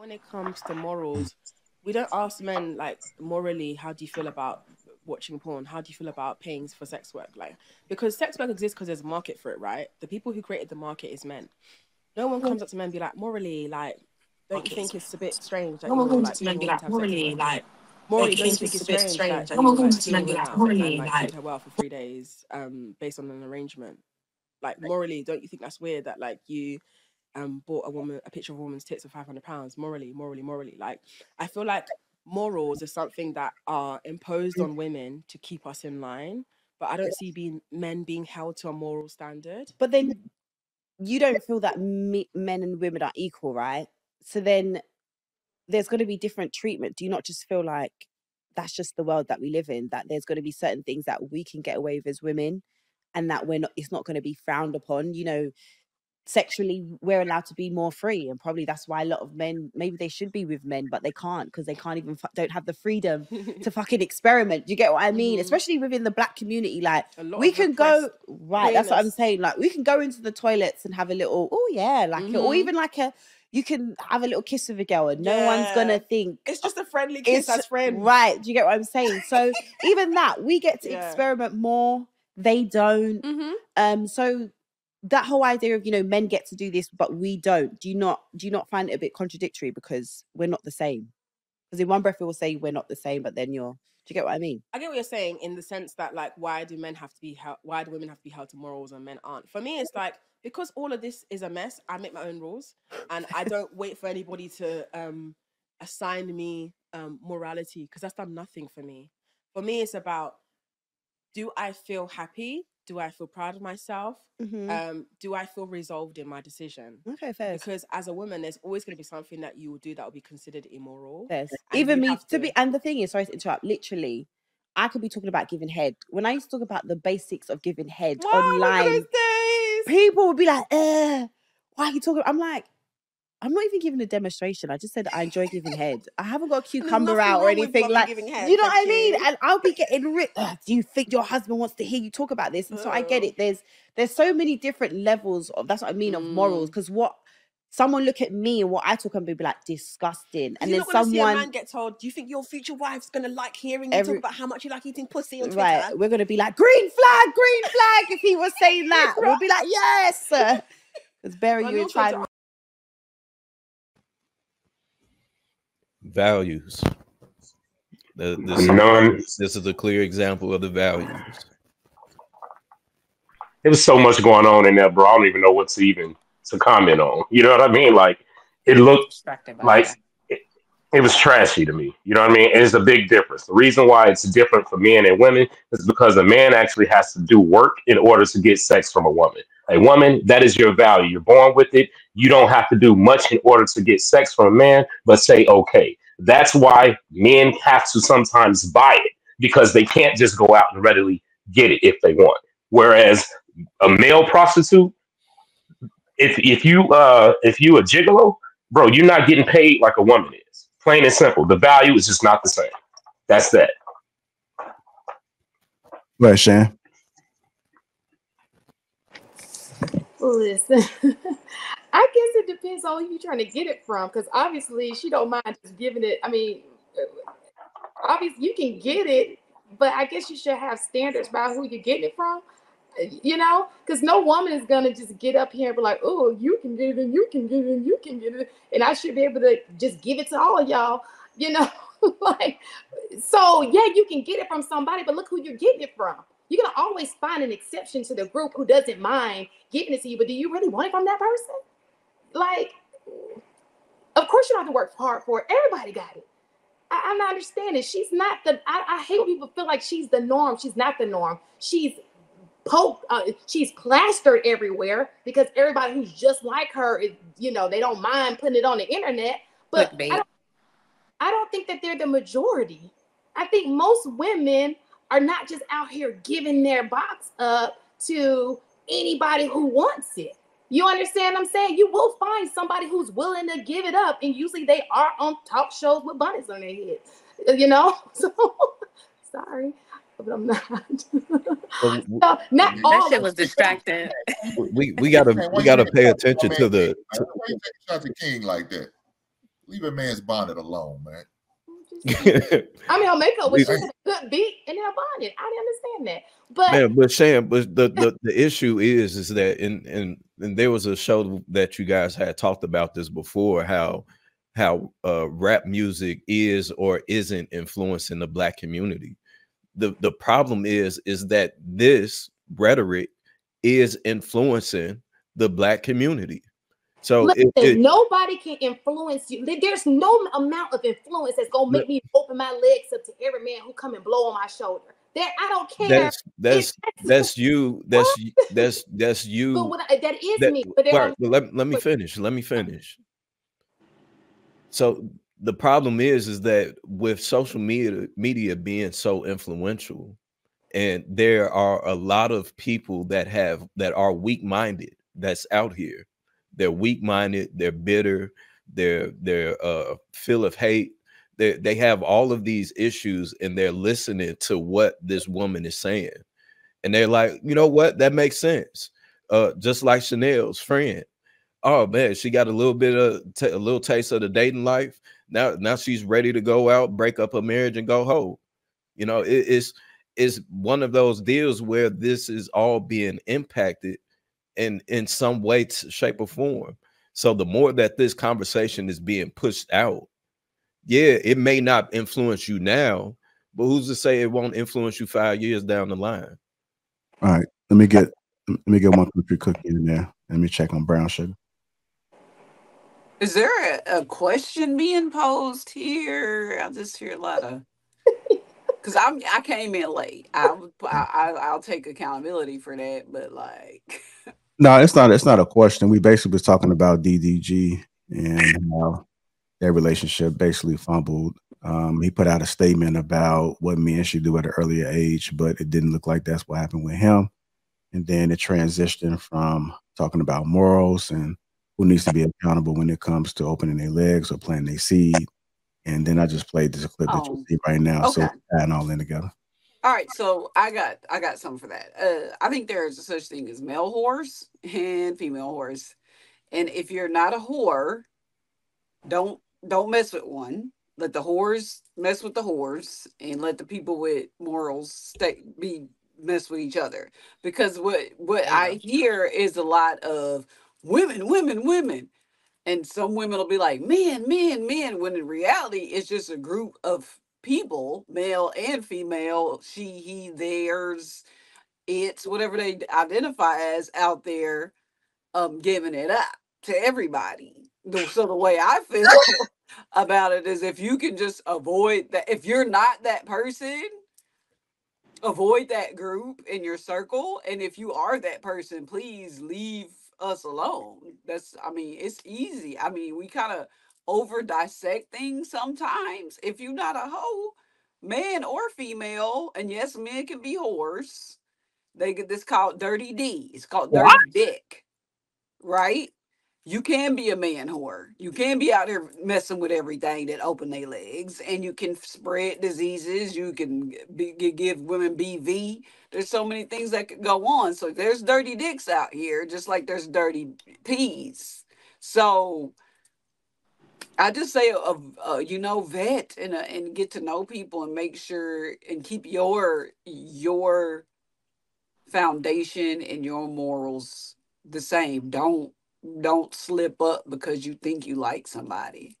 when it comes to morals, we don't ask men like morally, how do you feel about watching porn? How do you feel about paying for sex work? Like because sex work exists because there's a market for it, right? The people who created the market is men. No one comes up to men and be like, morally, like, don't you think it's a bit strange? That No one you're, comes like, to men and be like, morally, like, morally, don't you think it's a bit strange, that No one you comes like to men and be deal like, out morally, and like like, her well for three days, um, based on an arrangement? Like morally, don't you think that's weird that like you um bought a woman a picture of a woman's tits for five hundred pounds? Morally, morally, morally. Like I feel like morals are something that are imposed on women to keep us in line, but I don't see being men being held to a moral standard. But then you don't feel that me- men and women are equal, right? So then there's going to be different treatment. Do you not just feel like that's just the world that we live in? That there's going to be certain things that we can get away with as women, and that we're not. It's not going to be frowned upon. You know, sexually we're allowed to be more free, and probably that's why a lot of men maybe they should be with men, but they can't because they can't even don't have the freedom to fucking experiment. You get what I mean? Mhm. Especially within the black community, like we can go repressed right. That's what I'm saying. Like we can go into the toilets and have a little. Oh yeah, like or Mhm. even like a. You can have a little kiss with a girl, and no one's gonna think It's just a friendly kiss as friends. right. Do you get what I'm saying? So even that, we get to Yeah. experiment more. They don't. Mm-hmm. Um. So that whole idea of you know men get to do this, but we don't. Do you not? Do you not find it a bit contradictory because we're not the same? Because in one breath it will say we're not the same, but then you're. Do you get what I mean? I get what you're saying in the sense that like why do men have to be held why do women have to be held to morals and men aren't? For me it's like because all of this is a mess, I make my own rules and I don't wait for anybody to um assign me um morality because that's done nothing for me. For me it's about do I feel happy? Do I feel proud of myself? Mhm. Um do I feel resolved in my decision? okay, fair. Because as a woman there's always going to be something that you will do that will be considered immoral. Yes. Even me have to be and the thing is, sorry to interrupt, literally, I could be talking about giving head. When I used to talk about the basics of giving head Wow, online, people would be like, uh, why are you talking? I'm like, I'm not even giving a demonstration. I just said I enjoy giving head. I haven't got a cucumber out or anything like giving head, you know what I mean? you. And I'll be getting ri- Ugh, Do you think your husband wants to hear you talk about this? And so I get Oh. it. There's there's so many different levels of that's what I mean of morals. Mm. Because what someone look at me and what I talk and be like disgusting, and you then not want to see a someone man get told, "Do you think your future wife's gonna like hearing you Every- talk about how much you like eating pussy on Twitter?" Right, we're gonna be like green flag, green flag. If he was saying that, we'll be like yes. Barry, But you also trying. to- Values. The- This, None. this is a clear example of the values. There was so much going on in there, bro. I don't even know what to even to comment on. You know what I mean? Like it looked like it, it was trashy to me. You know what I mean? And it's a big difference. The reason why it's different for men and women is because a man actually has to do work in order to get sex from a woman. A woman, that is your value. You're born with it. You don't have to do much in order to get sex from a man, but say okay. That's why men have to sometimes buy it because they can't just go out and readily get it if they want. Whereas a male prostitute, if if you uh if you a gigolo, bro, you're not getting paid like a woman is. Plain and simple. The value is just not the same. That's that. Right, Shan. Listen, I guess it depends on who you're trying to get it from, because obviously she don't mind just giving it. I mean, obviously you can get it, but I guess you should have standards about who you're getting it from. You know, because no woman is gonna just get up here and be like, "Oh, you can get it, and you can get it, and you can get it," and I should be able to just give it to all of y'all. You know, like so. Yeah, you can get it from somebody, but look who you're getting it from. You're gonna always find an exception to the group who doesn't mind giving it to you, but do you really want it from that person? Like, of course you don't have to work hard for it. Everybody got it. I, I'm not understanding. She's not the. I, I hate when people feel like she's the norm. She's not the norm. She's poked. Uh, she's plastered everywhere because everybody who's just like her is, you know, they don't mind putting it on the internet. But I don't, I don't think that they're the majority. I think most women are not just out here giving their box up to anybody who wants it. You understand what I'm saying? You will find somebody who's willing to give it up, and usually they are on talk shows with bunnies on their head. uh, You know? So sorry, but I'm not. So w- No, not That all shit was distracting. we we gotta Man, we gotta pay attention to the. King? To, why you take shots at King like that? leave a man's bonnet alone, man. I mean, her makeup was just a good beat in her bonnet. I didn't understand that, but Man, but Shan, but the, the the issue is is that in and and there was a show that you guys had talked about this before how how uh rap music is or isn't influencing the black community. The the problem is is that this rhetoric is influencing the black community. So listen, it, it- nobody can influence you. There's no amount of influence that's gonna make me open my legs up to every man who come and blow on my shoulder. That I don't care. that's that's that's you that's that's that's you I, that is that- me. But right, let, let me finish. Let me finish. So the problem is, is that with social media media being so influential, and there are a lot of people that have that are weak minded that's out here. They're weak minded. They're bitter. They're they're uh, full of hate. They they have all of these issues, and they're listening to what this woman is saying, and they're like, you know what, that makes sense. Uh, just like Chanel's friend oh man, she got a little bit of a little taste of the dating life. Now, now she's ready to go out, break up her marriage, and go home. You know, it- it's it's one of those deals where this is all being impacted in in some way, shape, or form. So the more that this conversation is being pushed out, yeah, it may not influence you now, but who's to say it won't influence you five years down the line? All right, let me get let me get one country cookie in there. Let me check on brown sugar. Is there a, a question being posed here? I just hear a lot of because I'm I came in late. I, would- I I- I'll take accountability for that, but like No, it's not. It's not a question. We basically was talking about DDG and how their relationship basically fumbled. Um, he put out a statement about what men should do at an earlier age, but it didn't look like that's what happened with him. And then it transitioned from talking about morals and who needs to be accountable when it comes to opening their legs or planting their seed. And then I just played this clip that Oh, you see right now. So okay. it's adding all in together. All right, so I got I got something for that. Uh, I think there is a such thing as male whores and female whores, and if you're not a whore, don't don't mess with one. Let the whores mess with the whores, and let the people with morals stay be mess with each other. Because what what I hear is a lot of women, women, women, and some women will be like men, men, men. When in reality, it's just a group of people, male and female, she, he, theirs, it's whatever they identify as out there, um, giving it up to everybody. So the way I feel about it is if you can just avoid that, if you're not that person, avoid that group in your circle. And if you are that person, please leave us alone. That's, I mean, it's easy. I mean, we kind of over dissect things sometimes. If you're not a hoe, man or female, and yes, men can be whores. They get this called dirty D. It's called dirty dick, right? You can be a man whore. You can be out here messing with everything that open their legs, and you can spread diseases. You can be, give women BV. There's so many things that could go on. So there's dirty dicks out here, just like there's dirty peas. So I just say, uh, uh, you know, vet and uh, and get to know people and make sure and keep your your foundation and your morals the same. Don't don't slip up because you think you like somebody.